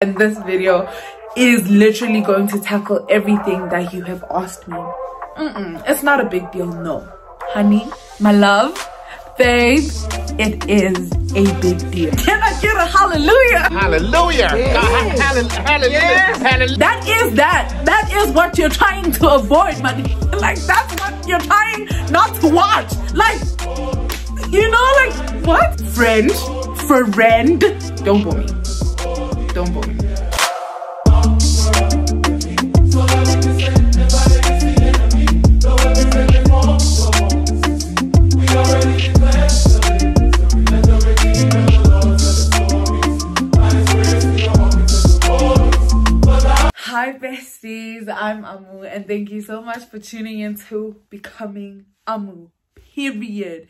and this video is literally going to tackle everything that you have asked me. Mm -mm, it's not a big deal no. Honey my love babe it is a big deal. Can i get a hallelujah? Hallelujah. Yeah. hallelujah. Yeah. hallelujah that is that. That is what you're trying to avoid money like that's what you're trying not to watch. Like you know like what? Friend friend. Don't bore me don't me Hi besties, I'm Amu and thank you so much for tuning in to Becoming Amu, period.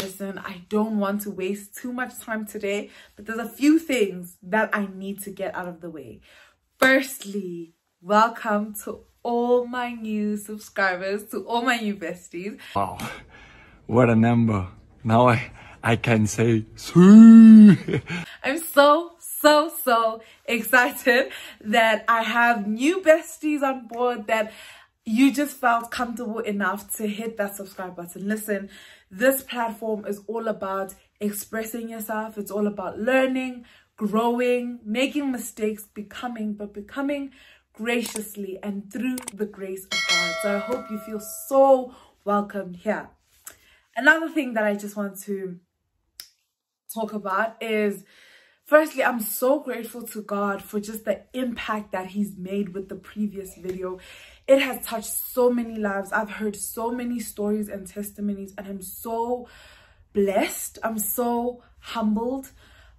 Listen, I don't want to waste too much time today, but there's a few things that I need to get out of the way. Firstly, welcome to all my new subscribers, to all my new besties. Wow, what a number. Now I, I can say, I'm so so, so excited that I have new besties on board that you just felt comfortable enough to hit that subscribe button. Listen, this platform is all about expressing yourself. It's all about learning, growing, making mistakes, becoming, but becoming graciously and through the grace of God. So I hope you feel so welcomed here. Another thing that I just want to talk about is Firstly, I'm so grateful to God for just the impact that he's made with the previous video. It has touched so many lives. I've heard so many stories and testimonies and I'm so blessed. I'm so humbled.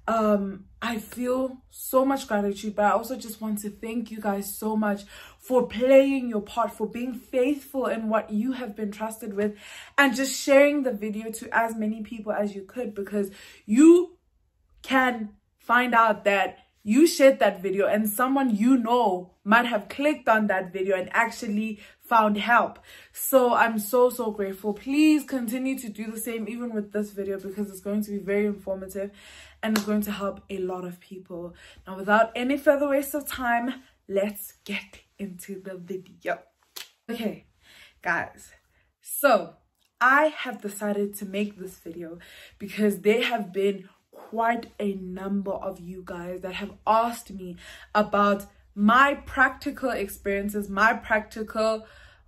Um, I feel so much gratitude, but I also just want to thank you guys so much for playing your part, for being faithful in what you have been trusted with and just sharing the video to as many people as you could because you can find out that you shared that video and someone you know might have clicked on that video and actually found help. So I'm so, so grateful. Please continue to do the same even with this video because it's going to be very informative and it's going to help a lot of people. Now, without any further waste of time, let's get into the video. Okay, guys. So I have decided to make this video because they have been quite a number of you guys that have asked me about my practical experiences, my practical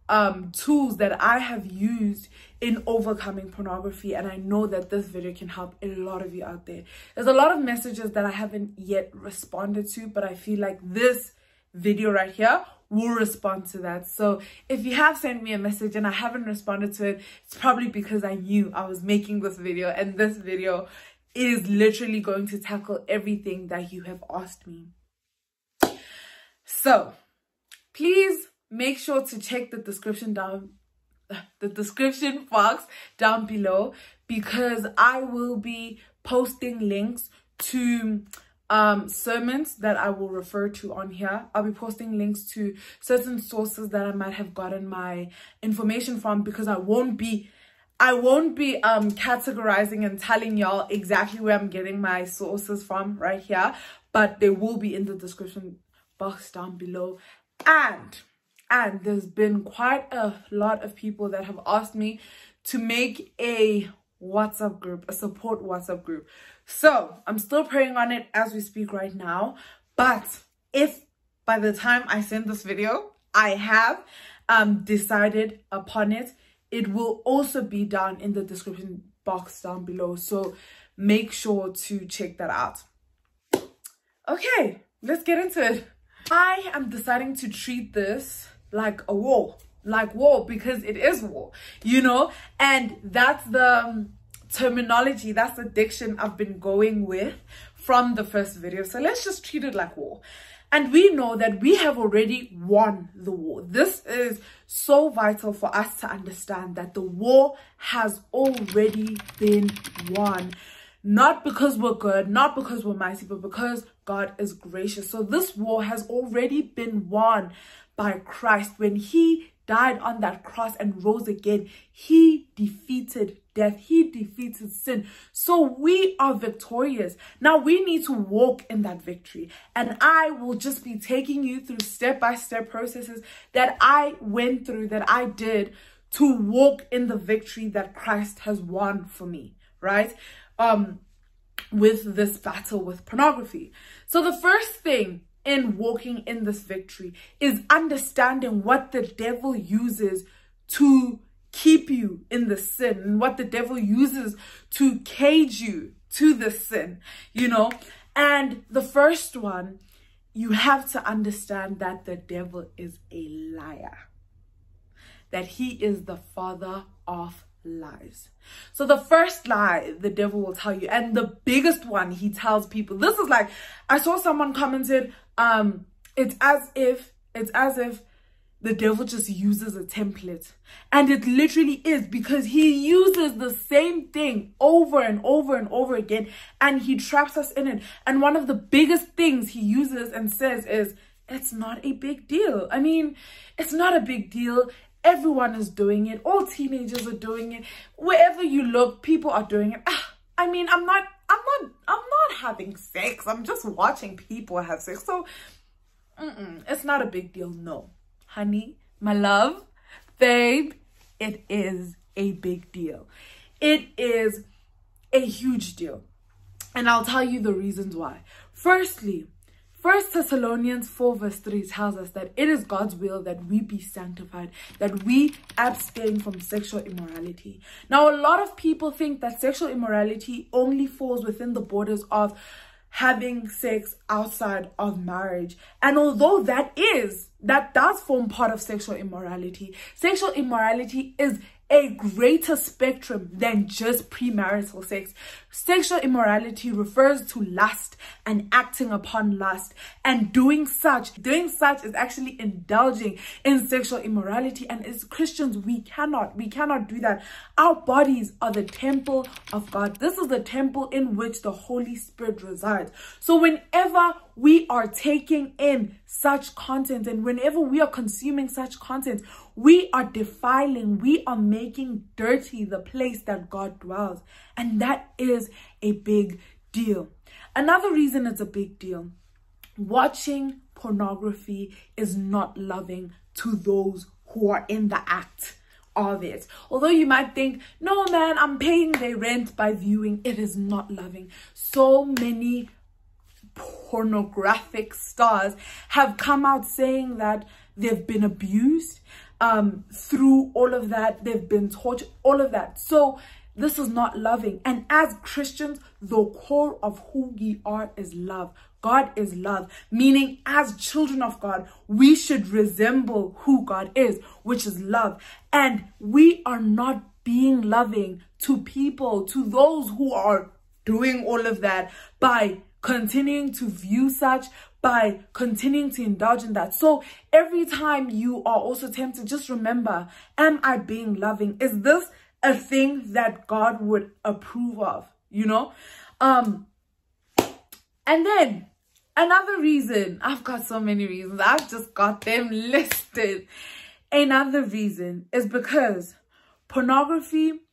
um, tools that I have used in overcoming pornography. And I know that this video can help a lot of you out there. There's a lot of messages that I haven't yet responded to, but I feel like this video right here will respond to that. So if you have sent me a message and I haven't responded to it, it's probably because I knew I was making this video and this video is literally going to tackle everything that you have asked me. So please make sure to check the description down the description box down below because I will be posting links to um sermons that I will refer to on here. I'll be posting links to certain sources that I might have gotten my information from because I won't be I won't be um categorizing and telling y'all exactly where I'm getting my sources from right here, but they will be in the description box down below. And and there's been quite a lot of people that have asked me to make a WhatsApp group, a support WhatsApp group. So I'm still praying on it as we speak right now. But if by the time I send this video, I have um decided upon it, it will also be down in the description box down below. So make sure to check that out. Okay let's get into it. I am deciding to treat this like a war like war because it is war you know? And that's the um, terminology that's the diction i've been going with from the first video. So let's just treat it like war and we know that we have already won the war. This is so vital for us to understand that the war has already been won. Not because we're good, not because we're mighty, but because God is gracious. So this war has already been won by Christ when he died on that cross and rose again, he defeated death. He defeated sin. So we are victorious. Now we need to walk in that victory. And I will just be taking you through step-by-step -step processes that I went through, that I did to walk in the victory that Christ has won for me, right? Um, with this battle with pornography. So the first thing in walking in this victory is understanding what the devil uses to keep you in the sin and what the devil uses to cage you to the sin, you know. And the first one, you have to understand that the devil is a liar, that he is the father of lies. So the first lie the devil will tell you, and the biggest one he tells people, this is like, I saw someone commented, um, it's as if, it's as if the devil just uses a template. And it literally is because he uses the same thing over and over and over again and he traps us in it. And one of the biggest things he uses and says is, it's not a big deal. I mean, it's not a big deal. Everyone is doing it. All teenagers are doing it. Wherever you look, people are doing it. Ah, I mean, I'm not, I'm not, I'm not having sex. I'm just watching people have sex. So, mm -mm, it's not a big deal. No honey, my love, babe, it is a big deal. It is a huge deal. And I'll tell you the reasons why. Firstly, First Thessalonians 4 verse 3 tells us that it is God's will that we be sanctified, that we abstain from sexual immorality. Now, a lot of people think that sexual immorality only falls within the borders of having sex outside of marriage. And although that is, that does form part of sexual immorality, sexual immorality is a greater spectrum than just premarital sex. Sexual immorality refers to lust and acting upon lust and doing such. Doing such is actually indulging in sexual immorality and as Christians we cannot, we cannot do that. Our bodies are the temple of God. This is the temple in which the Holy Spirit resides. So whenever we are taking in such content and whenever we are consuming such content, we are defiling, we are making dirty the place that God dwells. And that is a big deal. Another reason it's a big deal, watching pornography is not loving to those who are in the act of it. Although you might think, no man, I'm paying their rent by viewing, it is not loving. So many pornographic stars have come out saying that they've been abused um, through all of that. They've been tortured, all of that. So this is not loving. And as Christians, the core of who we are is love. God is love, meaning as children of God, we should resemble who God is, which is love. And we are not being loving to people, to those who are doing all of that by continuing to view such by continuing to indulge in that. So every time you are also tempted, just remember, am I being loving? Is this a thing that God would approve of? You know? Um, and then another reason, I've got so many reasons. I've just got them listed. Another reason is because pornography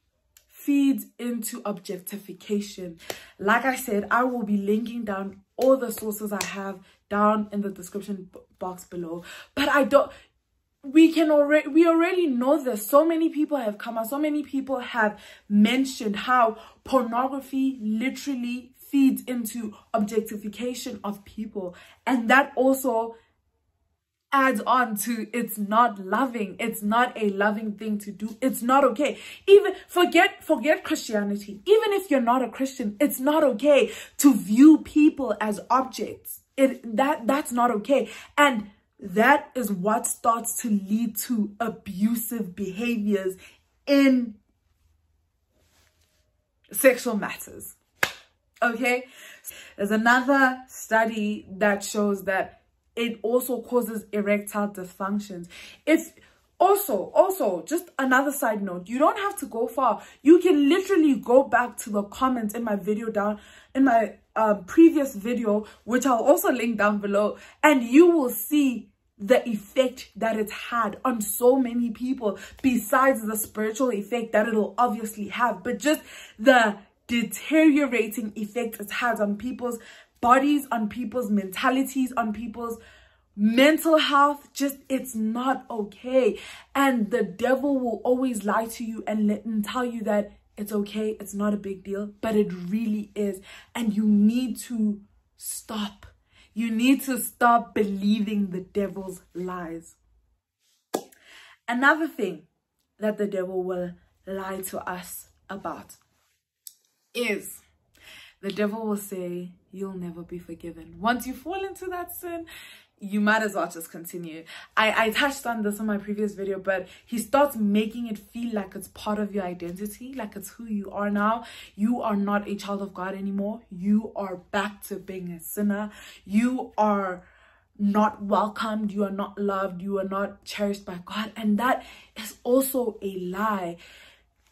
feeds into objectification. Like I said, I will be linking down all the sources I have down in the description box below. But I don't, we can already, we already know this. So many people have come out, so many people have mentioned how pornography literally feeds into objectification of people. And that also adds on to it's not loving. It's not a loving thing to do. It's not okay. Even forget forget christianity. Even if you're not a christian it's not okay to view people as objects. It that that's not okay. And that is what starts to lead to abusive behaviors in sexual matters. Okay? There's another study that shows that it also causes erectile dysfunctions. It's also, also, just another side note, you don't have to go far. You can literally go back to the comments in my video down, in my uh, previous video, which I'll also link down below, and you will see the effect that it's had on so many people besides the spiritual effect that it'll obviously have but just the deteriorating effect it has on people's bodies on people's mentalities on people's mental health just it's not okay. And the devil will always lie to you and, let, and tell you that it's okay it's not a big deal but it really is. And you need to stop. You need to stop believing the devil's lies. Another thing that the devil will lie to us about is the devil will say, you'll never be forgiven. Once you fall into that sin, you might as well just continue. I, I touched on this in my previous video, but he starts making it feel like it's part of your identity, like it's who you are now. You are not a child of God anymore. You are back to being a sinner. You are not welcomed. You are not loved. You are not cherished by God. And that is also a lie.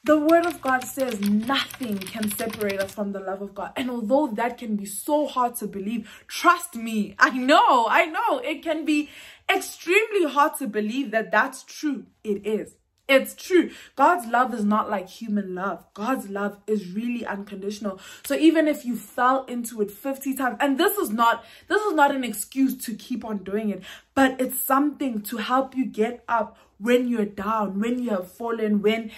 The word of God says nothing can separate us from the love of God. And although that can be so hard to believe, trust me, I know, I know it can be extremely hard to believe that that's true. It is. It's true. God's love is not like human love. God's love is really unconditional. So even if you fell into it 50 times, and this is not, this is not an excuse to keep on doing it, but it's something to help you get up when you're down, when you have fallen, when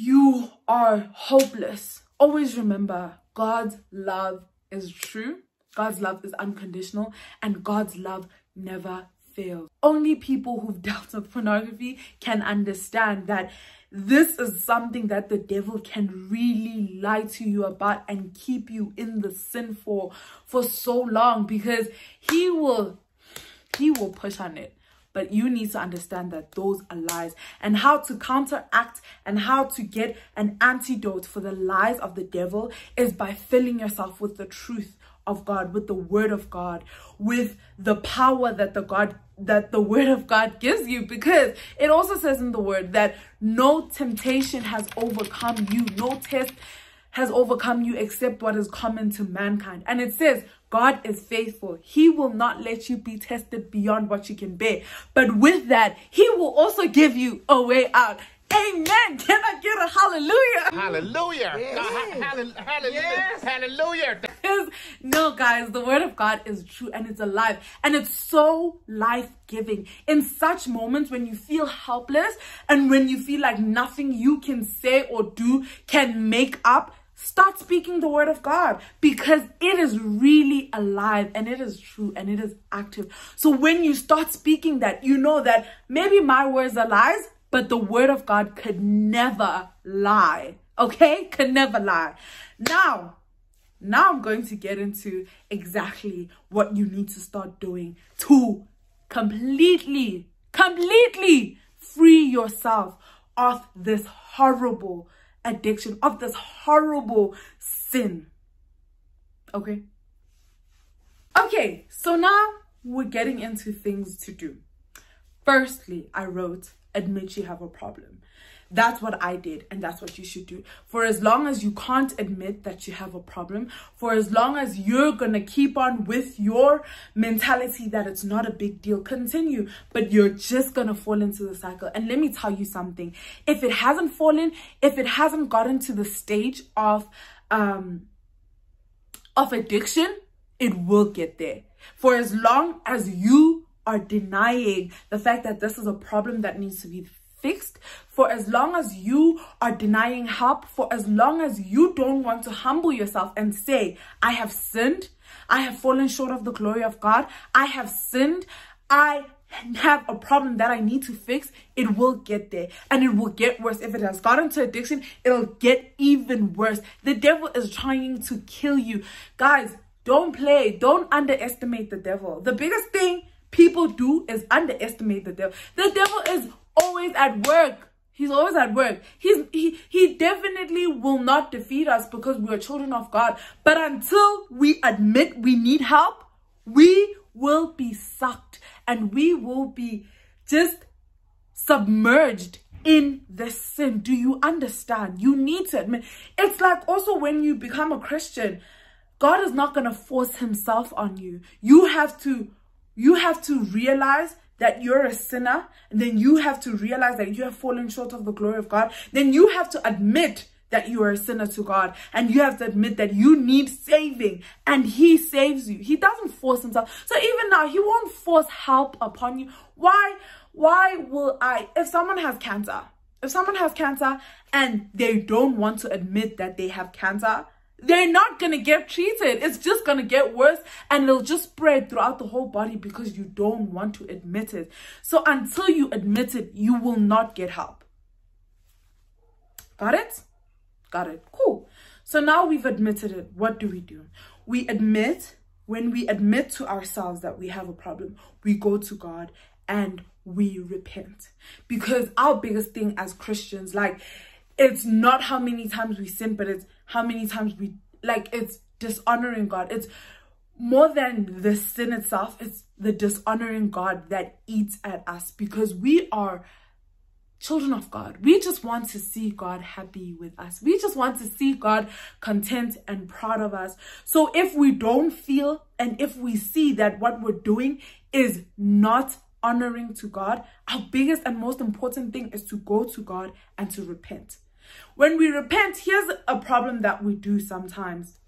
you are hopeless, always remember God's love is true, God's love is unconditional, and God's love never fails. Only people who've dealt with pornography can understand that this is something that the devil can really lie to you about and keep you in the sin for for so long because he will he will push on it but you need to understand that those are lies and how to counteract and how to get an antidote for the lies of the devil is by filling yourself with the truth of God, with the word of God, with the power that the God that the word of God gives you. Because it also says in the word that no temptation has overcome you, no test has overcome you except what is common to mankind. And it says, God is faithful. He will not let you be tested beyond what you can bear. But with that, he will also give you a way out. Amen. Can I get a hallelujah? Hallelujah. Yeah. hallelujah. Yes. Hallelujah. no, guys, the word of God is true and it's alive and it's so life giving. In such moments when you feel helpless and when you feel like nothing you can say or do can make up Start speaking the word of God because it is really alive and it is true and it is active. So when you start speaking that, you know that maybe my words are lies, but the word of God could never lie. Okay? Could never lie. Now, now I'm going to get into exactly what you need to start doing to completely, completely free yourself of this horrible addiction, of this horrible sin. Okay? Okay, so now we're getting into things to do. Firstly, I wrote, admit you have a problem. That's what I did, and that's what you should do. For as long as you can't admit that you have a problem, for as long as you're gonna keep on with your mentality that it's not a big deal, continue, but you're just gonna fall into the cycle. And let me tell you something if it hasn't fallen, if it hasn't gotten to the stage of, um, of addiction, it will get there. For as long as you are denying the fact that this is a problem that needs to be fixed for as long as you are denying help for as long as you don't want to humble yourself and say i have sinned. I have fallen short of the glory of god. I have sinned. I have a problem that i need to fix. It will get there. And it will get worse. If it has gotten to addiction it'll get even worse. The devil is trying to kill you. Guys don't play. Don't underestimate the devil. The biggest thing people do is underestimate the devil. The devil is always at work. He's always at work. He's he he definitely will not defeat us because we are children of God. But until we admit we need help, we will be sucked and we will be just submerged in the sin. Do you understand? You need to admit. It's like also when you become a Christian, God is not going to force himself on you. You have to you have to realize that you're a sinner, then you have to realize that you have fallen short of the glory of God, then you have to admit that you are a sinner to God and you have to admit that you need saving and he saves you. He doesn't force himself. So even now, he won't force help upon you. Why? Why will I, if someone has cancer, if someone has cancer and they don't want to admit that they have cancer, they're not going to get treated. It's just going to get worse and it'll just spread throughout the whole body because you don't want to admit it. So until you admit it, you will not get help. Got it? Got it. Cool. So now we've admitted it. What do we do? We admit, when we admit to ourselves that we have a problem, we go to God and we repent. Because our biggest thing as Christians, like, it's not how many times we sin, but it's how many times we like it's dishonoring God. It's more than the sin itself, it's the dishonoring God that eats at us because we are children of God. We just want to see God happy with us. We just want to see God content and proud of us. So if we don't feel and if we see that what we're doing is not honoring to God, our biggest and most important thing is to go to God and to repent. When we repent, here's a problem that we do sometimes.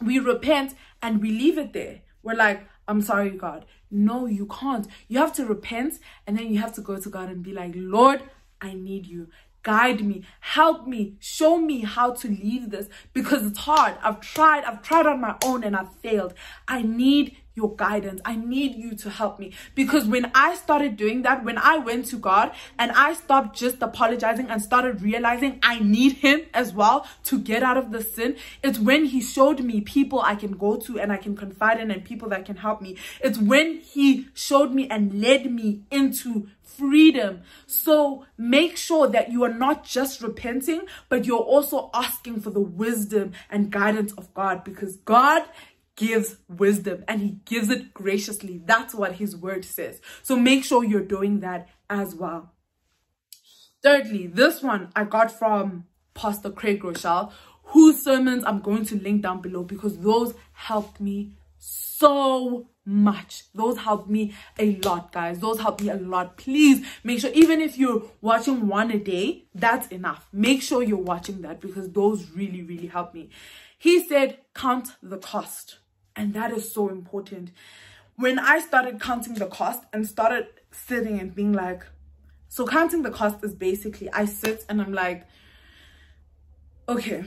We repent and we leave it there. We're like, I'm sorry, God. No, you can't. You have to repent and then you have to go to God and be like, Lord, I need you. Guide me, help me, show me how to leave this because it's hard. I've tried, I've tried on my own and I've failed. I need your guidance. I need you to help me. Because when I started doing that, when I went to God and I stopped just apologizing and started realizing I need him as well to get out of the sin, it's when he showed me people I can go to and I can confide in and people that can help me. It's when he showed me and led me into freedom. So make sure that you are not just repenting, but you're also asking for the wisdom and guidance of God because God gives wisdom and he gives it graciously. That's what his word says. So make sure you're doing that as well. Thirdly, this one I got from Pastor Craig Groeschel, whose sermons I'm going to link down below because those helped me so much those helped me a lot guys those helped me a lot please make sure even if you're watching one a day that's enough make sure you're watching that because those really really helped me he said count the cost and that is so important. When I started counting the cost and started sitting and being like, so counting the cost is basically I sit and I'm like, okay,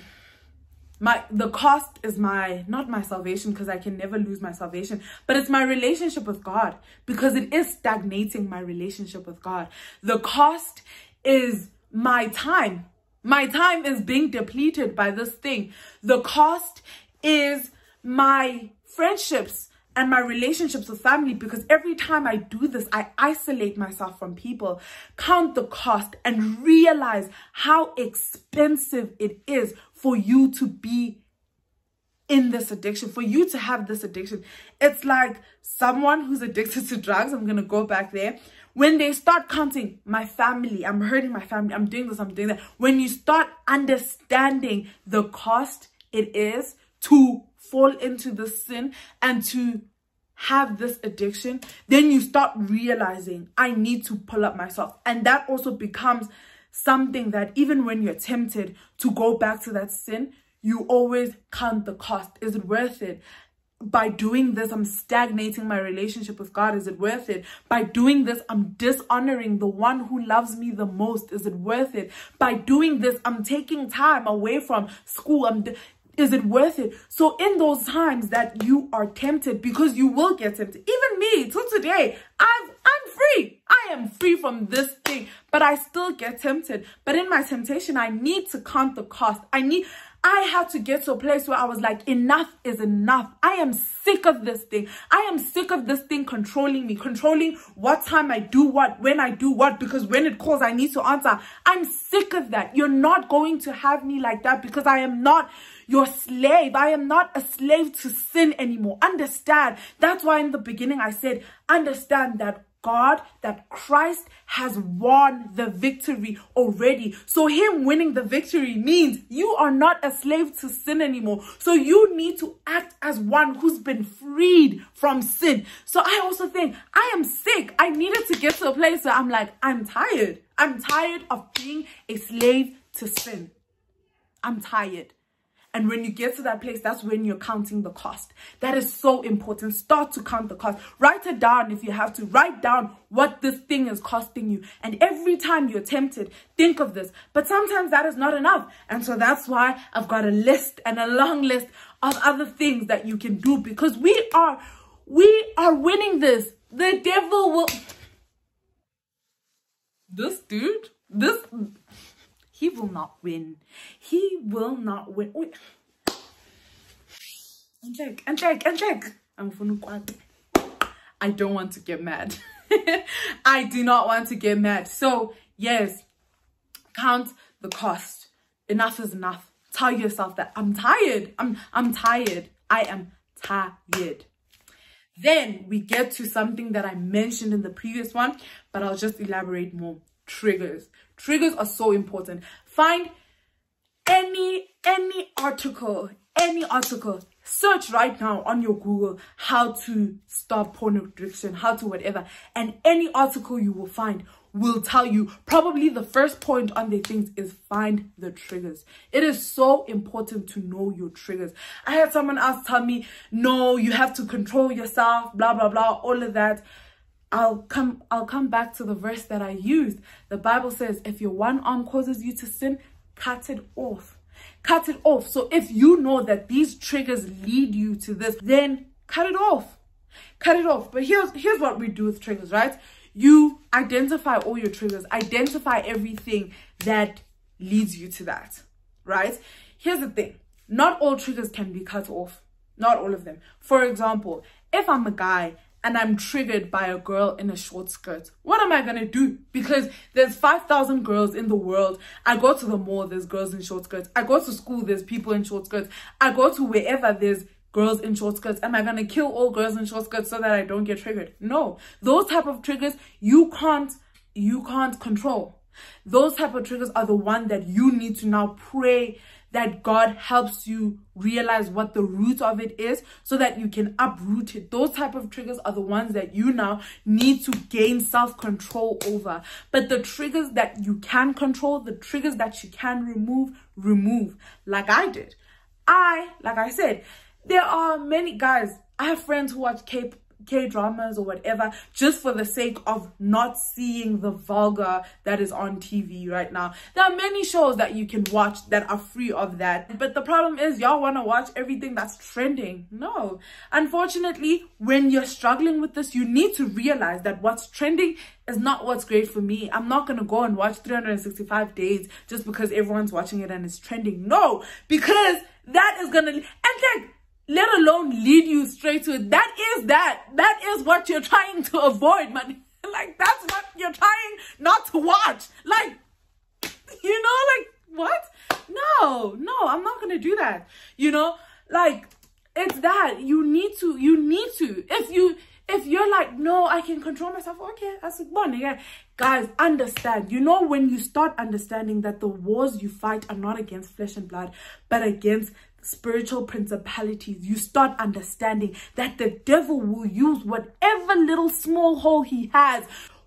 my the cost is my not my salvation because I can never lose my salvation, but it's my relationship with God because it is stagnating my relationship with God. The cost is my time. My time is being depleted by this thing. The cost is my friendships and my relationships with family because every time I do this, I isolate myself from people, count the cost and realize how expensive it is for you to be in this addiction, for you to have this addiction. It's like someone who's addicted to drugs. I'm to go back there. When they start counting my family, I'm hurting my family, I'm doing this, I'm doing that. When you start understanding the cost it is to fall into the sin and to have this addiction, then you start realizing I need to pull up myself. And that also becomes something that even when you're tempted to go back to that sin, you always count the cost. Is it worth it? By doing this, I'm stagnating my relationship with God. Is it worth it? By doing this, I'm dishonoring the one who loves me the most. Is it worth it? By doing this, I'm taking time away from school. I'm is it worth it? So in those times that you are tempted, because you will get tempted, even me till today, I've, I'm free. I am free from this thing, but I still get tempted. But in my temptation, I need to count the cost. I need, I had to get to a place where I was like, enough is enough. I am sick of this thing. I am sick of this thing controlling me, controlling what time I do what, when I do what, because when it calls, I need to answer. I'm sick of that. You're not going to have me like that because I am not your slave. I am not a slave to sin anymore. Understand. That's why in the beginning I said, understand that God that Christ has won the victory already. So him winning the victory means you are not a slave to sin anymore. So you need to act as one who's been freed from sin. So I also think I am sick. I needed to get to a place where I'm like, I'm tired. I'm tired of being a slave to sin. I'm tired. And when you get to that place, that's when you're counting the cost. That is so important. Start to count the cost. Write it down if you have to. Write down what this thing is costing you. And every time you're tempted, think of this. But sometimes that is not enough. And so that's why I've got a list and a long list of other things that you can do because we are, we are winning this. The devil will... This dude, this he will not win. He will not win. And check, and check. I'm gonna I don't want to get mad. I do not want to get mad. So, yes, count the cost. Enough is enough. Tell yourself that I'm tired. I'm I'm tired. I am tired. Then we get to something that I mentioned in the previous one, but I'll just elaborate more triggers. Triggers are so important. Find any, any article, any article. Search right now on your Google how to stop porn addiction, how to whatever. And any article you will find will tell you probably the first point on the things is find the triggers. It is so important to know your triggers. I had someone else tell me, no, you have to control yourself, blah, blah, blah, all of that. I'll come I'll come back to the verse that I used. The Bible says if your one arm causes you to sin, cut it off. Cut it off. So if you know that these triggers lead you to this, then cut it off. Cut it off. But here's here's what we do with triggers, right? You identify all your triggers, identify everything that leads you to that, right? Here's the thing. Not all triggers can be cut off. Not all of them. For example, if I'm a guy and I'm triggered by a girl in a short skirt. What am I going to do? Because there's 5,000 girls in the world. I go to the mall, there's girls in short skirts. I go to school, there's people in short skirts. I go to wherever there's girls in short skirts. Am I going to kill all girls in short skirts so that I don't get triggered? No. Those type of triggers, you can't, you can't control. Those type of triggers are the one that you need to now pray that God helps you realize what the root of it is so that you can uproot it. Those type of triggers are the ones that you now need to gain self-control over. But the triggers that you can control, the triggers that you can remove, remove. Like I did. I, like I said, there are many guys, I have friends who watch K K-dramas or whatever just for the sake of not seeing the vulgar that is on TV right now. There are many shows that you can watch that are free of that. But the problem is y'all want to watch everything that's trending. No. Unfortunately, when you're struggling with this, you need to realize that what's trending is not what's great for me. I'm not going to go and watch 365 days just because everyone's watching it and it's trending. No, because that is going to... And like, let alone lead you straight to it. That is that. That is what you're trying to avoid, man. like, that's what you're trying not to watch. Like, you know, like, what? No, no, I'm not going to do that. You know, like, it's that. You need to, you need to. If you, if you're like, no, I can control myself, okay, that's one again. Guys, understand. You know, when you start understanding that the wars you fight are not against flesh and blood, but against spiritual principalities, you start understanding that the devil will use whatever little small hole he has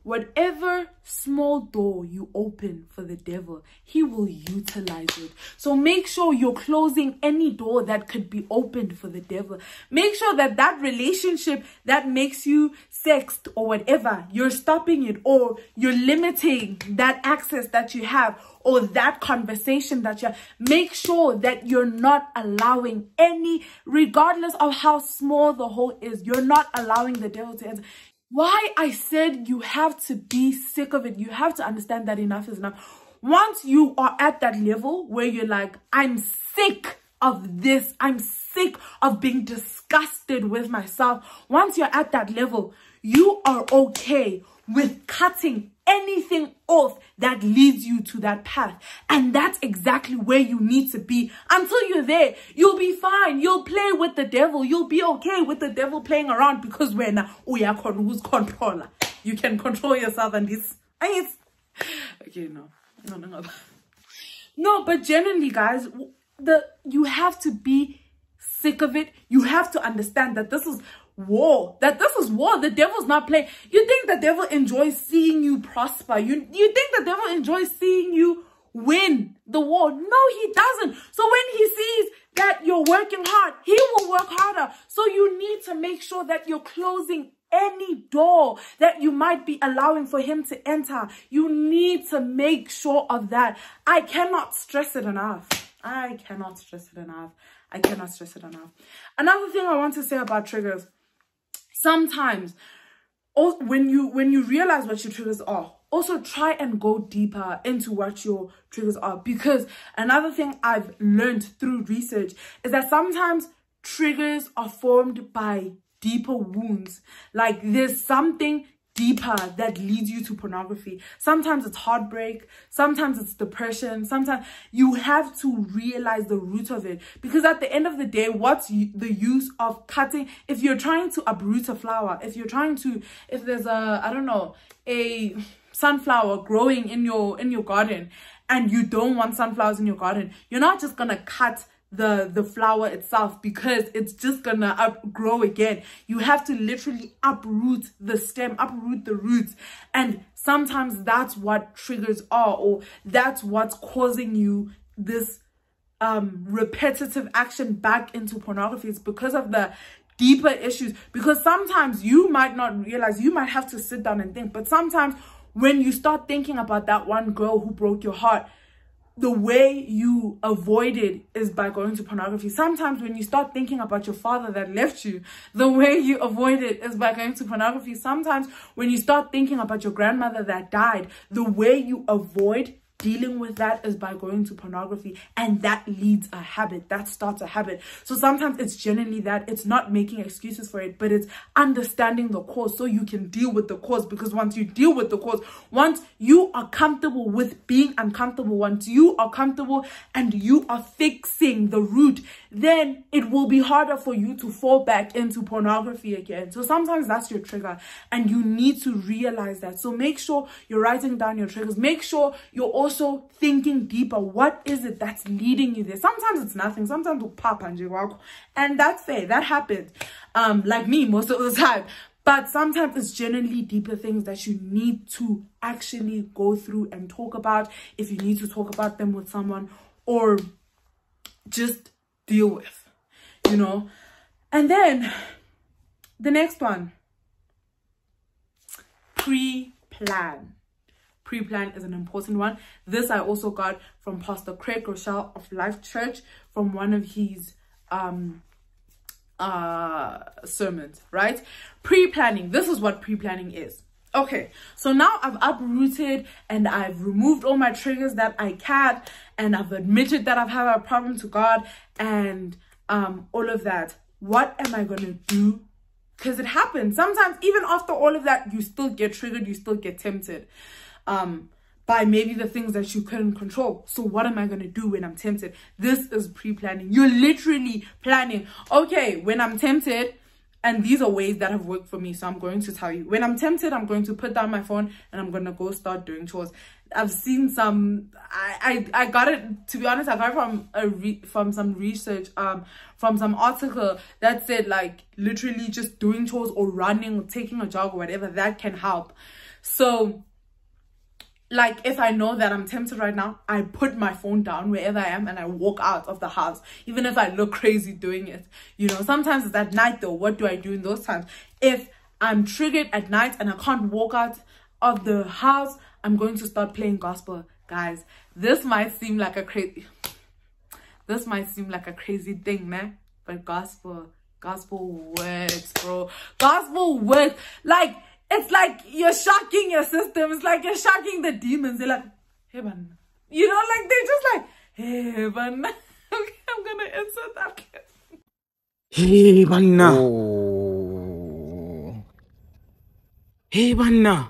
Whatever small door you open for the devil, he will utilize it. So make sure you're closing any door that could be opened for the devil. Make sure that that relationship that makes you sexed or whatever, you're stopping it or you're limiting that access that you have or that conversation that you. Make sure that you're not allowing any, regardless of how small the hole is, you're not allowing the devil to enter why I said you have to be sick of it. You have to understand that enough is enough. Once you are at that level where you're like, I'm sick of this. I'm sick of being disgusted with myself. Once you're at that level, you are okay with cutting anything off that leads you to that path. And that's exactly where you need to be. Until you're there, you'll be fine. You'll play with the devil. You'll be okay with the devil playing around because we're now, we are who's controller. you can control yourself and this. Okay, no. No, no, no. No, but generally, guys, the you have to be sick of it. You have to understand that this is war. That this is war. The devil's not playing. You think the devil enjoys seeing you prosper. You, you think the devil enjoys seeing you win the war. No, he doesn't. So when he sees that you're working hard, he will work harder. So you need to make sure that you're closing any door that you might be allowing for him to enter. You need to make sure of that. I cannot stress it enough. I cannot stress it enough. I cannot stress it enough. Another thing I want to say about triggers. Sometimes when you when you realize what your triggers are, also try and go deeper into what your triggers are because another thing I've learned through research is that sometimes triggers are formed by deeper wounds. Like there's something deeper that leads you to pornography. Sometimes it's heartbreak, sometimes it's depression, sometimes you have to realize the root of it. Because at the end of the day, what's the use of cutting? If you're trying to uproot a flower, if you're trying to, if there's a, I don't know, a sunflower growing in your in your garden and you don't want sunflowers in your garden, you're not just gonna cut the the flower itself because it's just gonna up grow again. You have to literally uproot the stem uproot the roots. And sometimes that's what triggers are or that's what's causing you this um repetitive action back into pornography. It's because of the deeper issues. Because sometimes you might not realize you might have to sit down and think but sometimes when you start thinking about that one girl who broke your heart the way you avoid it is by going to pornography. Sometimes when you start thinking about your father that left you, the way you avoid it is by going to pornography. Sometimes when you start thinking about your grandmother that died, the way you avoid dealing with that is by going to pornography and that leads a habit that starts a habit. So sometimes it's generally that it's not making excuses for it but it's understanding the cause so you can deal with the cause because once you deal with the cause once you are comfortable with being uncomfortable once you are comfortable and you are fixing the root then it will be harder for you to fall back into pornography again. So sometimes that's your trigger and you need to realize that. So make sure you're writing down your triggers. Make sure you're also also thinking deeper. What is it that's leading you there? Sometimes it's nothing. Sometimes it's papa and you walk, and that's fair. That happens. Um, like me most of the time. But sometimes it's generally deeper things that you need to actually go through and talk about if you need to talk about them with someone or just deal with, you know. And then the next one, pre-plan pre-plan is an important one. This i also got from pastor Craig Groeschel of life church from one of his um uh sermons right? Pre-planning. This is what pre-planning is. Okay so now i've uprooted and i've removed all my triggers that i can and i've admitted that i've had a problem to god and um all of that. What am i gonna do? Because it happens. Sometimes even after all of that you still get triggered you still get tempted um, by maybe the things that you couldn't control. So what am I going to do when I'm tempted? This is pre-planning. You're literally planning. Okay, when I'm tempted, and these are ways that have worked for me. So I'm going to tell you. When I'm tempted, I'm going to put down my phone and I'm going to go start doing chores. I've seen some, I, I, I got it, to be honest, I got it from a re, from some research, um, from some article that said like literally just doing chores or running or taking a jog or whatever, that can help. So like if I know that I'm tempted right now, I put my phone down wherever I am and I walk out of the house, even if I look crazy doing it. You know, sometimes it's at night though. What do I do in those times? If I'm triggered at night and I can't walk out of the house, I'm going to start playing gospel. Guys, this might seem like a crazy, this might seem like a crazy thing, man. But gospel, gospel works, bro. Gospel works. Like, it's like you're shocking your system. It's like you're shocking the demons. They're like, heaven. You know, like they're just like, heaven. okay, I'm gonna insert that clip. Heaven. Oh. Heaven.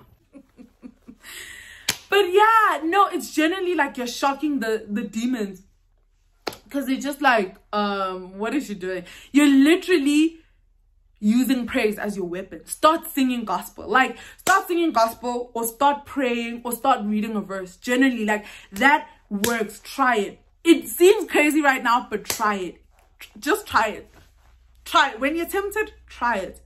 but yeah, no, it's generally like you're shocking the, the demons. Because they're just like, um, what is she doing? You're literally using praise as your weapon. Start singing gospel. Like, start singing gospel or start praying or start reading a verse. Generally, like, that works. Try it. It seems crazy right now, but try it. Just try it. Try it. When you're tempted, try it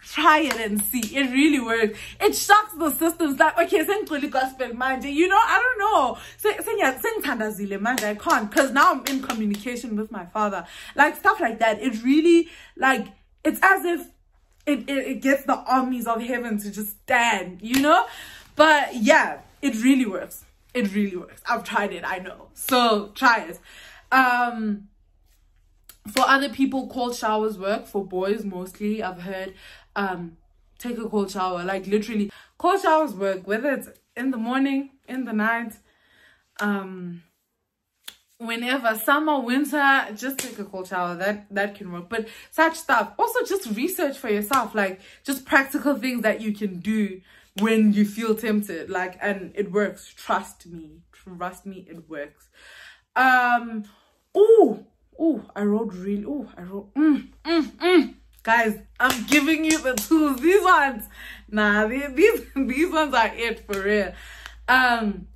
try it and see it really works it shocks the systems like okay sengicela gospel manje you know i don't know sengithandazile manje i can't because now i'm in communication with my father like stuff like that it really like it's as if it, it, it gets the armies of heaven to just stand you know? But yeah it really works. It really works. I've tried it i know. So try it. Um for other people cold showers work. For boys mostly. I've heard um take a cold shower. Like literally cold showers work whether it's in the morning in the night um whenever summer winter just take a cold shower that that can work. But such stuff also just research for yourself like just practical things that you can do when you feel tempted like and it works. Trust me. Trust me it works. Um oh oh i wrote really oh i wrote mm, mm, mm. Guys i'm giving you the tools. These ones nah these these, these ones are it for real. Um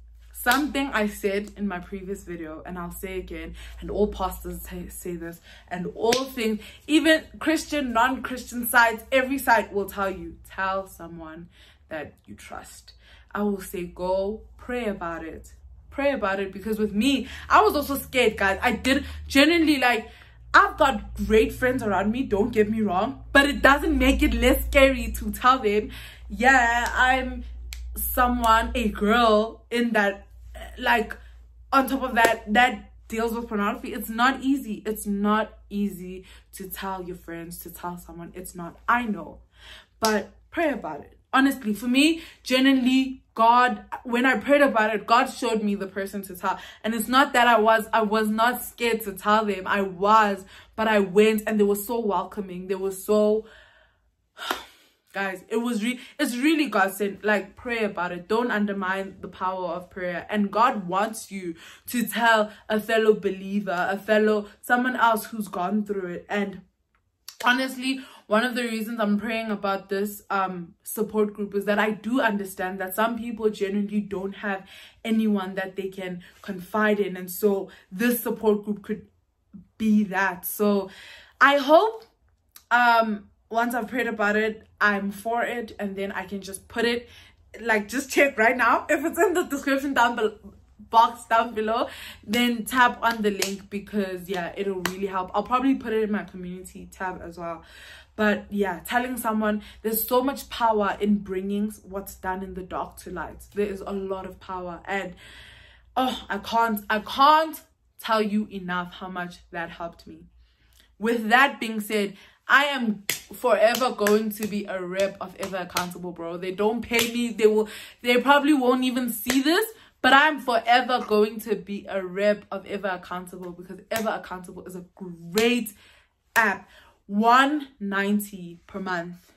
something i said in my previous video and i'll say again and all pastors say, this and all things even christian non-christian sides every side will tell you tell someone that you trust. I will say go pray about it. Pray about it because with me i was also scared guys. I did genuinely like I've got great friends around me, don't get me wrong, but it doesn't make it less scary to tell them, yeah, I'm someone, a girl in that, like, on top of that, that deals with pornography. It's not easy. It's not easy to tell your friends, to tell someone. It's not. I know. But pray about it honestly for me genuinely god when i prayed about it god showed me the person to tell and it's not that i was i was not scared to tell them i was but i went and they were so welcoming they were so guys it was really it's really god sent like pray about it. Don't undermine the power of prayer. And god wants you to tell a fellow believer a fellow someone else who's gone through it. And honestly one of the reasons i'm praying about this um support group is that i do understand that some people genuinely don't have anyone that they can confide in. And so this support group could be that. So i hope um once i've prayed about it i'm for it and then i can just put it like just check right now. If it's in the description down below box down below then tap on the link because yeah it'll really help. I'll probably put it in my community tab as well. But yeah telling someone there's so much power in bringing what's done in the dark to light. There is a lot of power and oh i can't i can't tell you enough how much that helped me. With that being said I am forever going to be a rep of ever accountable bro they don't pay me they will they probably won't even see this but I'm forever going to be a rep of Ever Accountable because Ever Accountable is a great app. 190 per month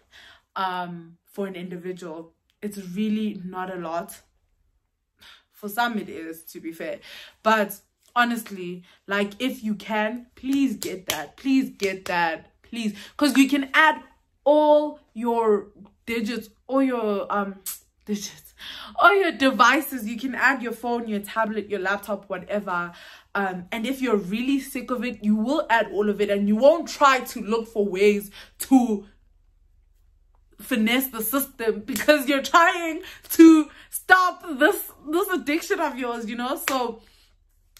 um, for an individual. It's really not a lot. For some it is, to be fair. But honestly, like if you can, please get that. Please get that. Please. Because you can add all your digits, all your um digits. All your devices. You can add your phone your tablet your laptop whatever. Um, and if you're really sick of it you will add all of it and you won't try to look for ways to finesse the system because you're trying to stop this this addiction of yours you know? So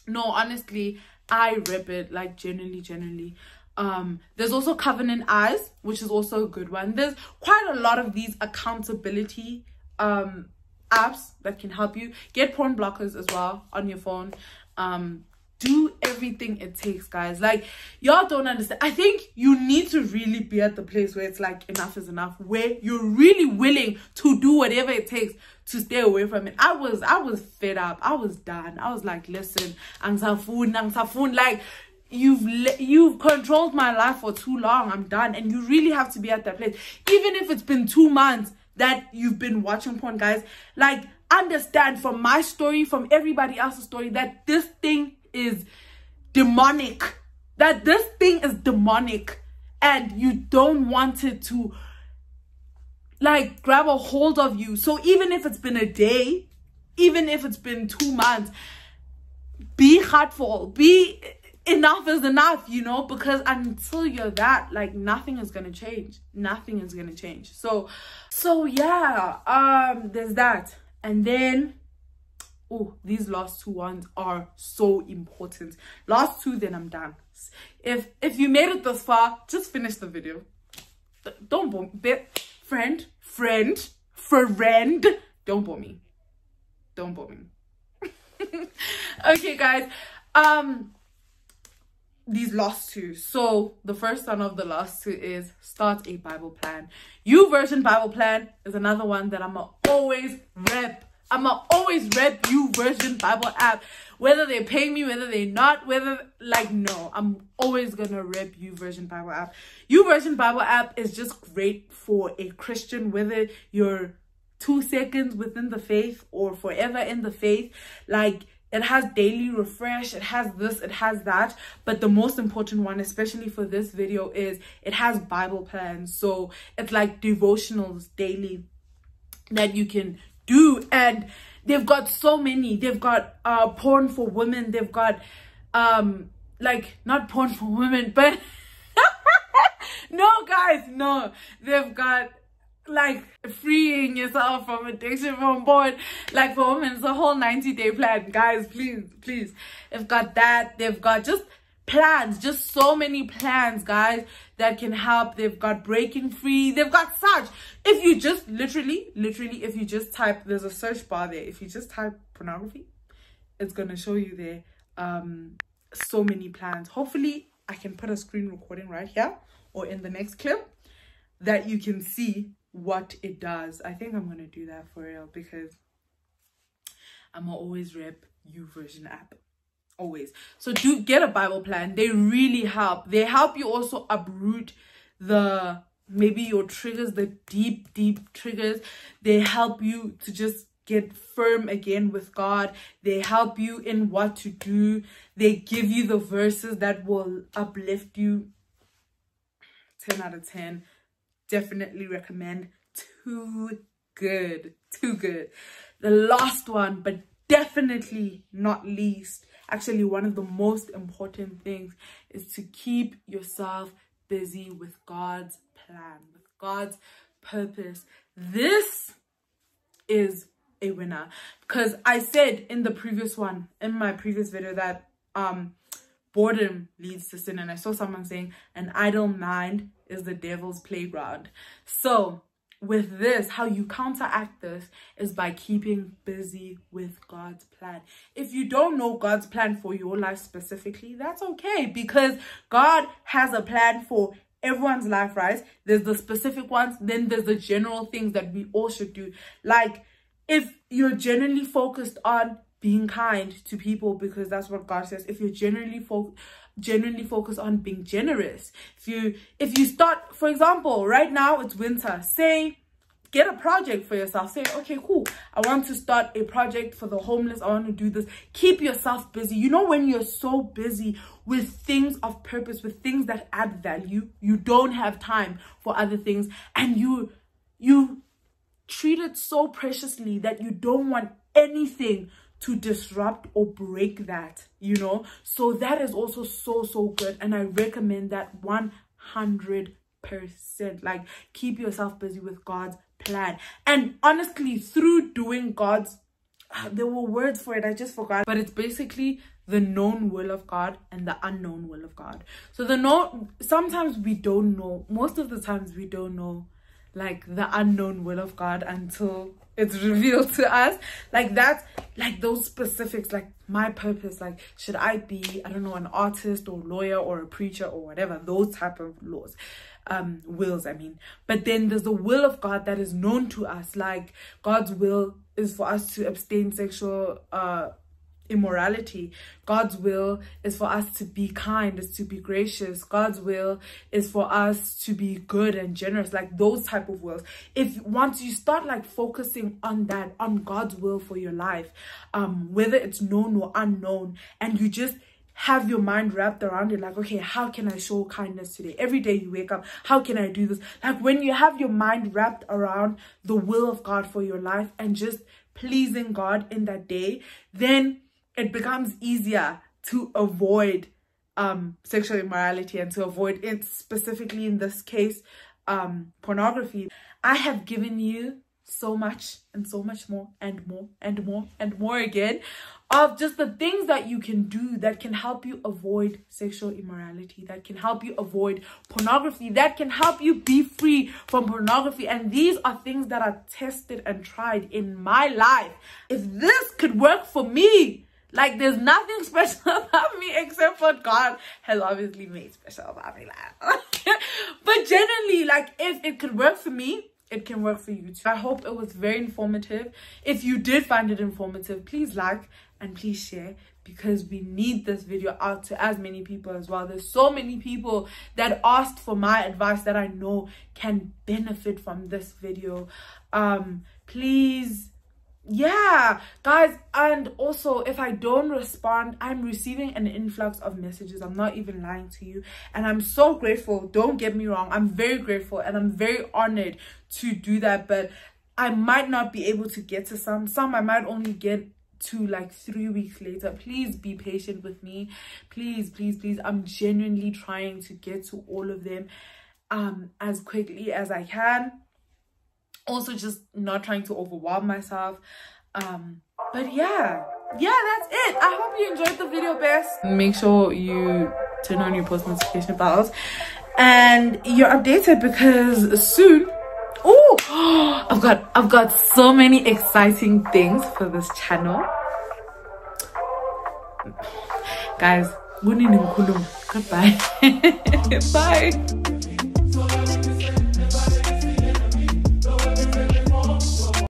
no honestly i rip it like generally generally um there's also covenant eyes which is also a good one. There's quite a lot of these accountability um apps that can help you get porn blockers as well on your phone. Um do everything it takes guys. Like y'all don't understand. I think you need to really be at the place where it's like enough is enough where you're really willing to do whatever it takes to stay away from it. I was i was fed up. I was done. I was like listen like you've you've controlled my life for too long i'm done and you really have to be at that place even if it's been two months that you've been watching porn, guys. Like, understand from my story, from everybody else's story, that this thing is demonic. That this thing is demonic. and you don't want it to like grab a hold of you. So even if it's been a day, even if it's been two months, be heartful, be enough is enough, you know, because until you're that, like nothing is gonna change. Nothing is gonna change. So, so yeah, um, there's that. And then, oh, these last two ones are so important. Last two, then I'm done. If if you made it this far, just finish the video. Don't bore bit friend, friend, friend. Don't bore me. Don't bore me. okay, guys. Um these last two. So the first one of the last two is start a Bible plan. YouVersion Bible plan is another one that I'm always rep. I'm always rep YouVersion Bible app. Whether they pay me, whether they not, whether like no, I'm always gonna rep YouVersion Bible app. YouVersion Bible app is just great for a Christian, whether you're two seconds within the faith or forever in the faith. Like it has daily refresh it has this it has that but the most important one especially for this video is it has bible plans. So it's like devotionals daily that you can do and they've got so many. They've got uh porn for women. They've got um like not porn for women but no guys no. They've got like freeing yourself from addiction from porn. Like for women it's a whole 90 day plan. Guys please please. They've got that. They've got just plans. Just so many plans guys that can help. They've got breaking free. They've got such. If you just literally literally if you just type there's a search bar there. If you just type pornography it's gonna show you there um so many plans. Hopefully i can put a screen recording right here or in the next clip that you can see what it does. I think I'm gonna do that for real because I'm always rep YouVersion app. Always. So do get a bible plan. They really help. They help you also uproot the maybe your triggers the deep deep triggers. They help you to just get firm again with god. They help you in what to do. They give you the verses that will uplift you. 10 out of 10 definitely recommend. Too good. Too good. The last one, but definitely not least, actually one of the most important things is to keep yourself busy with God's plan, with God's purpose. This is a winner because I said in the previous one, in my previous video that um boredom leads to sin and I saw someone saying an idle mind is the devil's playground. So with this, how you counteract this is by keeping busy with God's plan. If you don't know God's plan for your life specifically, that's okay because God has a plan for everyone's life, right? There's the specific ones, then there's the general things that we all should do. Like if you're generally focused on being kind to people because that's what God says. If you're generally focused genuinely focus on being generous. If you if you start for example right now it's winter say get a project for yourself. Say okay cool. I want to start a project for the homeless. I want to do this. Keep yourself busy. You know when you're so busy with things of purpose with things that add value you don't have time for other things and you you treat it so preciously that you don't want anything to disrupt or break that you know? So that is also so so good. And i recommend that 100 percent. Like keep yourself busy with god's plan. And honestly through doing god's there were words for it i just forgot. But it's basically the known will of god and the unknown will of god. So the known sometimes we don't know. Most of the times we don't know like the unknown will of god until it's revealed to us. Like that like those specifics like my purpose like should i be i don't know an artist or lawyer or a preacher or whatever those type of laws um wills i mean. But then there's the will of god that is known to us like god's will is for us to abstain sexual uh immorality. God's will is for us to be kind, is to be gracious. God's will is for us to be good and generous, like those type of wills. If once you start like focusing on that, on God's will for your life, um, whether it's known or unknown, and you just have your mind wrapped around it like okay how can i show kindness today every day you wake up how can i do this like when you have your mind wrapped around the will of god for your life and just pleasing god in that day then it becomes easier to avoid um sexual immorality and to avoid it specifically in this case um pornography i have given you so much and so much more and more and more and more again of just the things that you can do that can help you avoid sexual immorality, that can help you avoid pornography, that can help you be free from pornography. And these are things that are tested and tried in my life. If this could work for me, like there's nothing special about me except what God has obviously made special about me. but generally, like if it could work for me, it can work for you too. I hope it was very informative. If you did find it informative, please like and please share because we need this video out to as many people as well. There's so many people that asked for my advice that I know can benefit from this video. Um, please yeah guys and also if i don't respond i'm receiving an influx of messages. I'm not even lying to you. And i'm so grateful. Don't get me wrong. I'm very grateful and i'm very honored to do that but i might not be able to get to some. Some i might only get to like three weeks later. Please be patient with me. Please please please. I'm genuinely trying to get to all of them um as quickly as i can also just not trying to overwhelm myself. Um but yeah. Yeah that's it. I hope you enjoyed the video best. Make sure you turn on your post notification bells and you're updated because soon oh i've got i've got so many exciting things for this channel. Guys goodbye. Bye